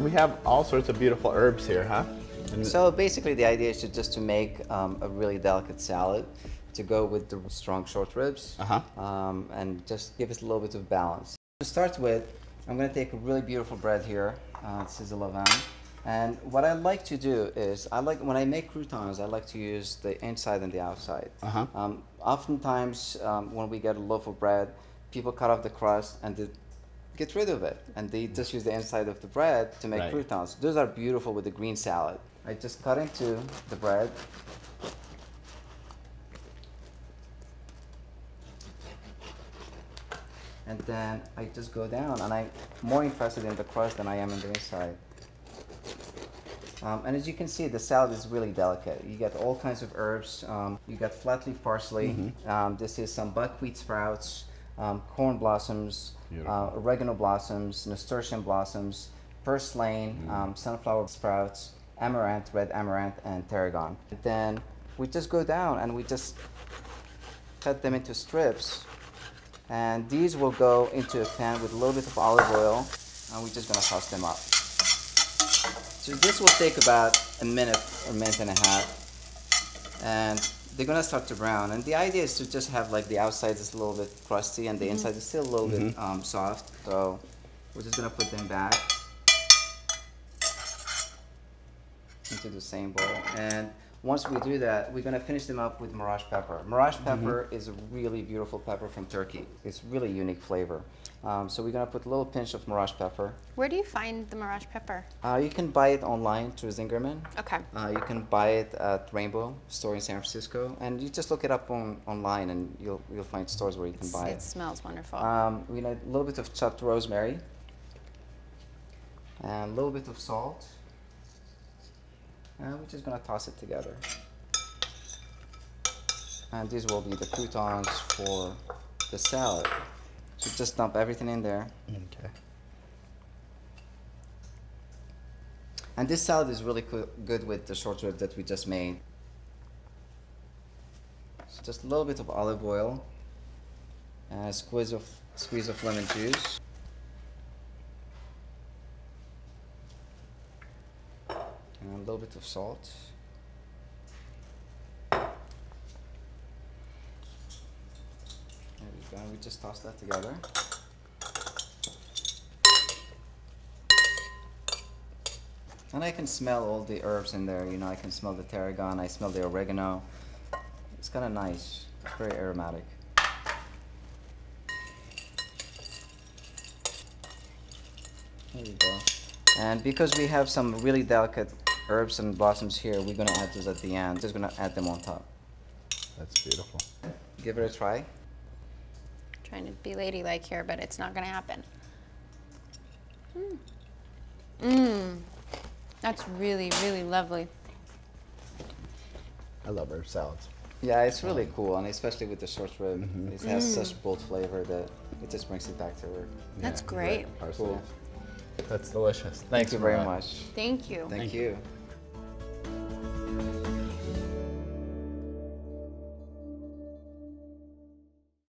we have all sorts of beautiful herbs here, huh? And So basically, the idea is to just to make um, a really delicate salad to go with the strong short ribs, Uh-huh. um, and just give us a little bit of balance. To start with, I'm going to take a really beautiful bread here. Uh, this is a levain. And what I like to do is, I like when I make croutons, I like to use the inside and the outside. Uh-huh. Um, oftentimes, um, when we get a loaf of bread, people cut off the crust and they get rid of it, and they just use the inside of the bread to make Right. croutons. Those are beautiful with the green salad. I just cut into the bread. And then I just go down, and I'm more interested in the crust than I am in the inside. Um, and as you can see, the salad is really delicate. You get all kinds of herbs. Um, you got flat leaf parsley. Mm-hmm. Um, this is some buckwheat sprouts, um, corn blossoms, uh, oregano blossoms, nasturtium blossoms, purslane, Mm. um, sunflower sprouts, amaranth, red amaranth, and tarragon. And then we just go down and we just cut them into strips. And these will go into a pan with a little bit of olive oil, and we're just gonna toss them up. So this will take about a minute or a minute and a half, and they're gonna start to brown. And the idea is to just have like the outside is a little bit crusty and the inside is still a little bit um, soft. So we're just gonna put them back into the same bowl. And once we do that, we're gonna finish them up with marash pepper. Marash pepper is a really beautiful pepper from Turkey. It's really unique flavor. Um, so we're gonna put a little pinch of marash pepper. Where do you find the Marash pepper? Uh, you can buy it online through Zingerman. Okay. Uh, you can buy it at Rainbow store in San Francisco, and you just look it up on online, and you'll you'll find stores where you can It's- buy it it. smells wonderful. Um, we need a little bit of chopped rosemary, and a little bit of salt, and we're just gonna toss it together. And these will be the croutons for the salad. So just dump everything in there. okay. And this salad is really good with the short rib that we just made. So just a little bit of olive oil, and a squeeze of squeeze of lemon juice, and a little bit of salt. There we go. We just toss that together. And I can smell all the herbs in there. You know, I can smell the tarragon. I smell the oregano. It's kind of nice. It's very aromatic. There you go. And because we have some really delicate herbs and blossoms here, we're gonna add those at the end. Just gonna add them on top. That's beautiful. Give it a try. Trying to be ladylike here, but it's not gonna happen. Mmm. Mmm. That's really, really lovely. I love herb salads. Yeah, it's really oh. cool, and especially with the short rib, mm-hmm. it has such mm. bold flavor that it just brings it back to work. That's Yeah, great. Parsley. Cool. That's delicious. Thank you very Mariah. much. Thank you. Thank, Thank you.